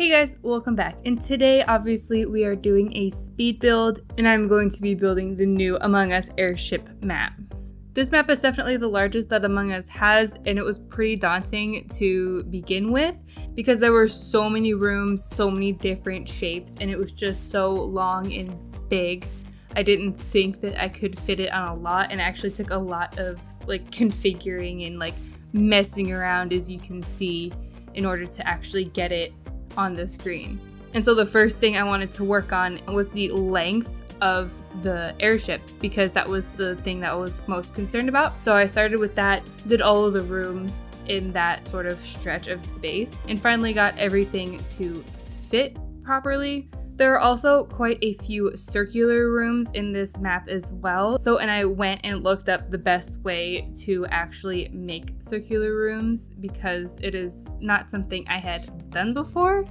Hey guys, welcome back. And today, obviously, we are doing a speed build, and I'm going to be building the new Among Us airship map. This map is definitely the largest that Among Us has, and it was pretty daunting to begin with because there were so many rooms, so many different shapes, and it was just so long and big. I didn't think that I could fit it on a lot, and actually took a lot of like configuring and like messing around, as you can see, in order to actually get it on the screen. And so the first thing I wanted to work on was the length of the airship because that was the thing that I was most concerned about. So I started with that, did all of the rooms in that sort of stretch of space, and finally got everything to fit properly. There are also quite a few circular rooms in this map as well. So, and I went and looked up the best way to actually make circular rooms because it is not something I had done before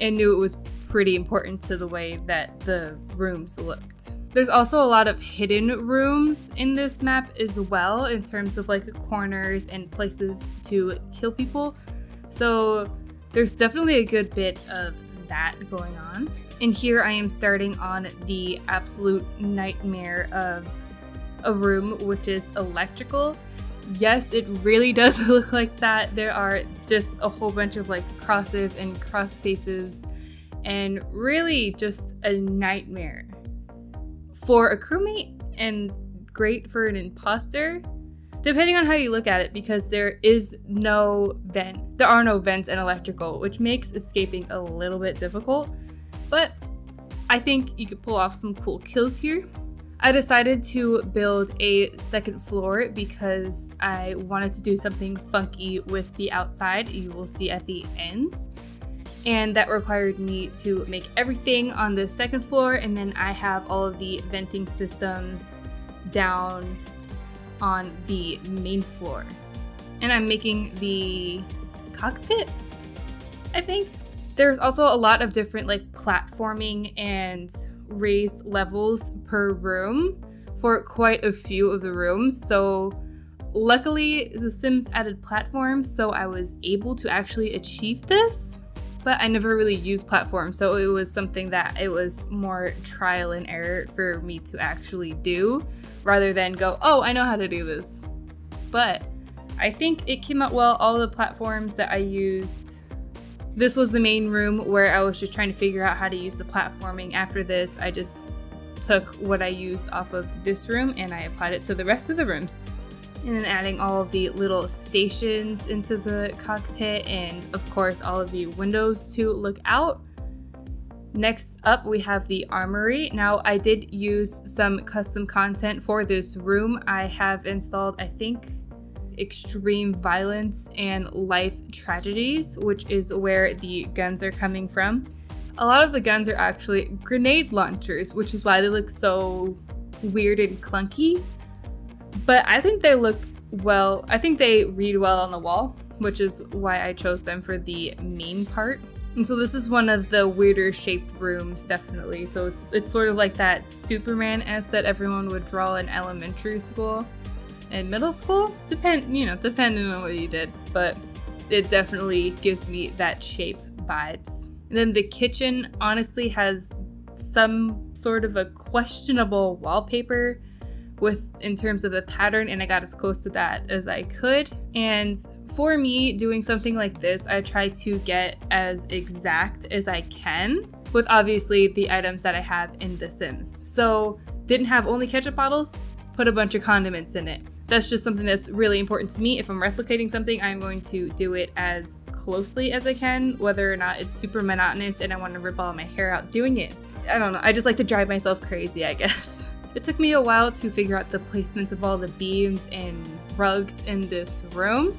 and knew it was pretty important to the way that the rooms looked. There's also a lot of hidden rooms in this map as well in terms of like corners and places to kill people. So there's definitely a good bit of that going on. And here I am starting on the absolute nightmare of a room, which is electrical. Yes, it really does look like that. There are just a whole bunch of like crosses and cross spaces and really just a nightmare. For a crewmate and great for an imposter, depending on how you look at it, because there is no vent. There are no vents in electrical, which makes escaping a little bit difficult. But I think you could pull off some cool kills here. I decided to build a second floor because I wanted to do something funky with the outside, you will see at the end. And that required me to make everything on the second floor, and then I have all of the venting systems down on the main floor. And I'm making the cockpit, I think. There's also a lot of different like platforming and raised levels per room for quite a few of the rooms. So luckily The Sims added platforms so I was able to actually achieve this. But I never really used platforms, so it was something that it was more trial and error for me to actually do rather than go, oh, I know how to do this. But I think it came out well. All the platforms that I used this was the main room where I was just trying to figure out how to use the platforming. After this, I just took what I used off of this room and I applied it to the rest of the rooms. And then adding all of the little stations into the cockpit and of course all of the windows to look out. Next up, we have the armory. Now, I did use some custom content for this room. I have installed, I think, extreme violence and life tragedies, which is where the guns are coming from. A lot of the guns are actually grenade launchers, which is why they look so weird and clunky. But I think they look well, I think they read well on the wall, which is why I chose them for the main part. And so this is one of the weirder shaped rooms, definitely. So it's it's sort of like that Superman S that everyone would draw in elementary school in middle school. Depend, you know, depending on what you did, but it definitely gives me that shape vibes. And then the kitchen honestly has some sort of a questionable wallpaper with in terms of the pattern and I got as close to that as I could. And for me, doing something like this, I try to get as exact as I can with obviously the items that I have in The Sims. So didn't have only ketchup bottles, put a bunch of condiments in it that's just something that's really important to me. If I'm replicating something, I'm going to do it as closely as I can, whether or not it's super monotonous and I want to rip all my hair out doing it. I don't know, I just like to drive myself crazy, I guess. It took me a while to figure out the placements of all the beams and rugs in this room,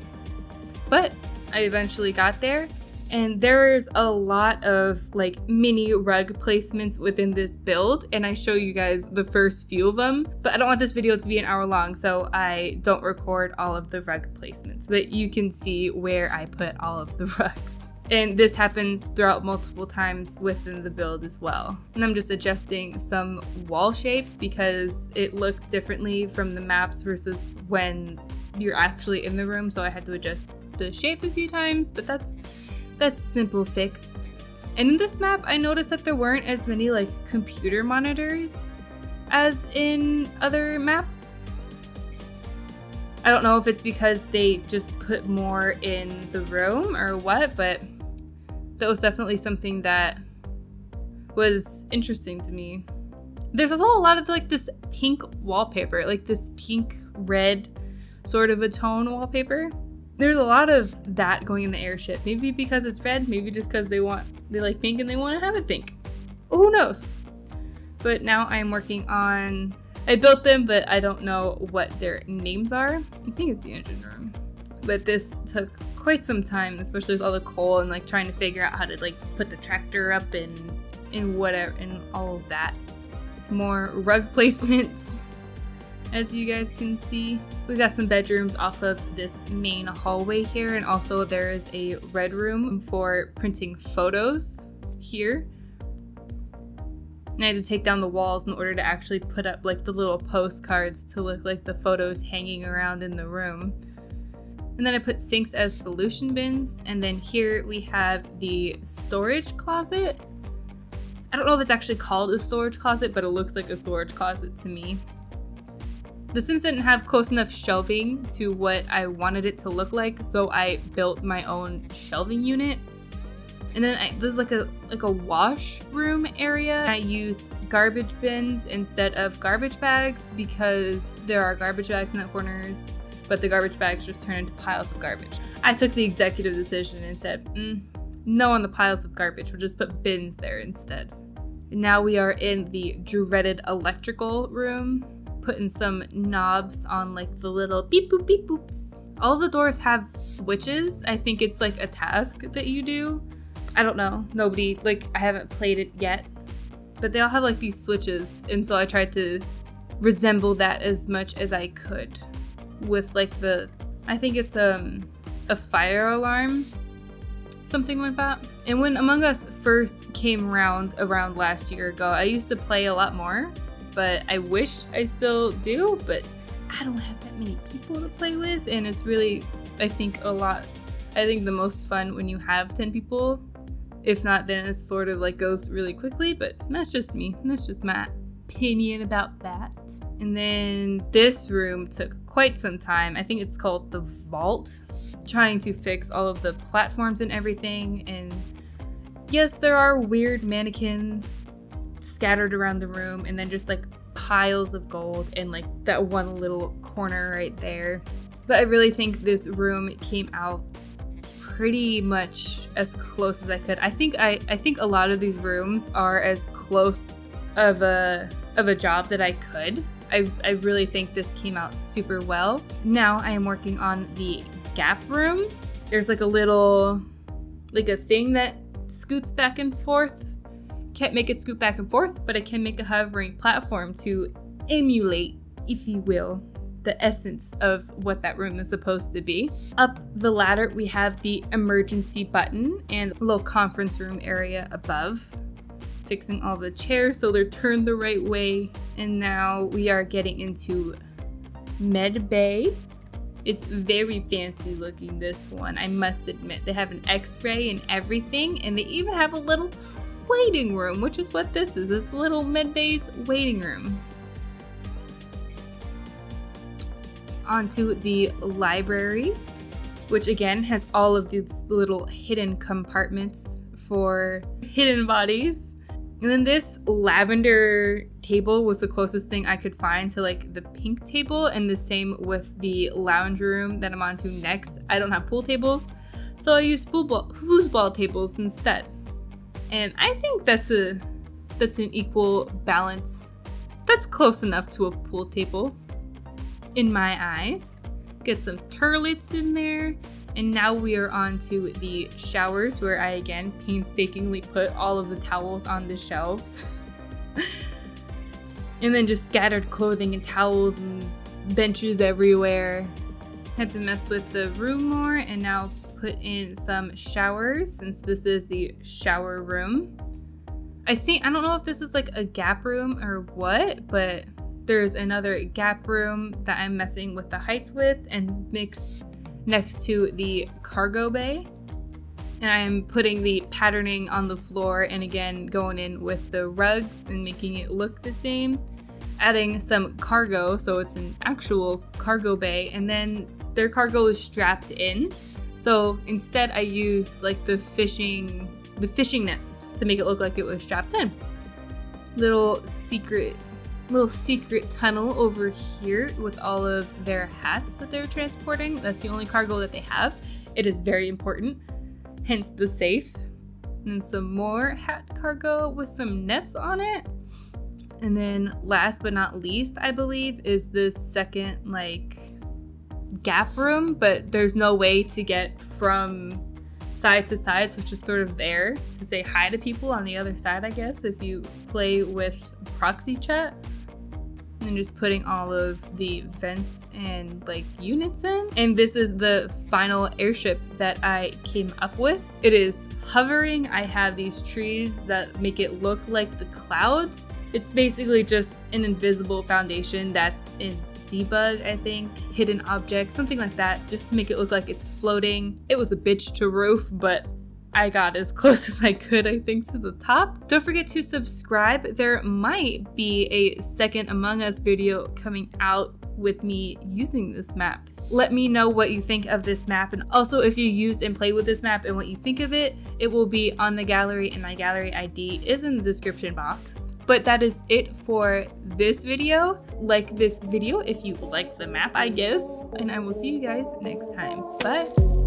but I eventually got there and there's a lot of like mini rug placements within this build and I show you guys the first few of them but I don't want this video to be an hour long so I don't record all of the rug placements but you can see where I put all of the rugs and this happens throughout multiple times within the build as well. And I'm just adjusting some wall shape because it looked differently from the maps versus when you're actually in the room so I had to adjust the shape a few times but that's that's simple fix. And in this map, I noticed that there weren't as many like computer monitors as in other maps. I don't know if it's because they just put more in the room or what, but that was definitely something that was interesting to me. There's also a lot of like this pink wallpaper, like this pink red sort of a tone wallpaper. There's a lot of that going in the airship. Maybe because it's red, maybe just because they want they like pink and they want to have it pink. who knows? But now I'm working on I built them, but I don't know what their names are. I think it's the engine room. But this took quite some time, especially with all the coal and like trying to figure out how to like put the tractor up and and whatever and all of that. More rug placements, as you guys can see. We've got some bedrooms off of this main hallway here, and also there is a red room for printing photos here. And I had to take down the walls in order to actually put up like the little postcards to look like the photos hanging around in the room. And then I put sinks as solution bins. And then here we have the storage closet. I don't know if it's actually called a storage closet, but it looks like a storage closet to me. The Sims didn't have close enough shelving to what I wanted it to look like, so I built my own shelving unit. And then I, this is like a like a washroom area. I used garbage bins instead of garbage bags because there are garbage bags in the corners but the garbage bags just turn into piles of garbage. I took the executive decision and said, mm, no on the piles of garbage, we'll just put bins there instead. now we are in the dreaded electrical room, putting some knobs on like the little beep boop beep boops. All the doors have switches. I think it's like a task that you do. I don't know. Nobody, like, I haven't played it yet. But they all have like these switches, and so I tried to resemble that as much as I could with like the I think it's um a fire alarm something like that. And when Among Us first came around around last year ago, I used to play a lot more, but I wish I still do, but I don't have that many people to play with and it's really I think a lot I think the most fun when you have 10 people. If not then it sort of like goes really quickly, but that's just me. That's just my opinion about that. And then this room took quite some time. I think it's called the Vault, trying to fix all of the platforms and everything. And yes, there are weird mannequins scattered around the room, and then just like piles of gold and like that one little corner right there. But I really think this room came out pretty much as close as I could. I think I I think a lot of these rooms are as close of a of a job that I could I, I really think this came out super well. Now I am working on the gap room. There's like a little, like a thing that scoots back and forth. Can't make it scoot back and forth, but I can make a hovering platform to emulate, if you will, the essence of what that room is supposed to be. Up the ladder, we have the emergency button and a little conference room area above fixing all the chairs so they're turned the right way. And now we are getting into Med Bay. It's very fancy looking, this one, I must admit. They have an x-ray and everything, and they even have a little waiting room, which is what this is. This little Med Bay's waiting room. Onto the library, which again has all of these little hidden compartments for hidden bodies. And then this lavender table was the closest thing I could find to like the pink table, and the same with the lounge room that I'm onto next. I don't have pool tables, so I used foosball, foosball tables instead. And I think that's a that's an equal balance. That's close enough to a pool table in my eyes. Get some turlets in there, and now we are on to the showers where I again painstakingly put all of the towels on the shelves. and then just scattered clothing and towels and benches everywhere. Had to mess with the room more and now put in some showers since this is the shower room. I think, I don't know if this is like a gap room or what, but there's another gap room that I'm messing with the heights with and mixed next to the cargo bay. And I am putting the patterning on the floor and again going in with the rugs and making it look the same. Adding some cargo, so it's an actual cargo bay, and then their cargo is strapped in. So instead I used like the fishing the fishing nets to make it look like it was strapped in. Little secret little secret tunnel over here with all of their hats that they're transporting. That's the only cargo that they have. It is very important, hence the safe. And some more hat cargo with some nets on it. And then last but not least, I believe, is the second like gap room, but there's no way to get from side to side, so it's just sort of there to say hi to people on the other side, I guess, if you play with proxy chat and just putting all of the vents and like units in. And this is the final airship that I came up with. It is hovering. I have these trees that make it look like the clouds. It's basically just an invisible foundation that's in debug, I think, hidden object, something like that, just to make it look like it's floating. It was a bitch to roof, but I got as close as I could, I think, to the top. Don't forget to subscribe. There might be a second Among Us video coming out with me using this map. Let me know what you think of this map and also if you used and played with this map and what you think of it. It will be on the gallery and my gallery ID is in the description box. But that is it for this video. Like this video if you like the map, I guess. And I will see you guys next time. Bye!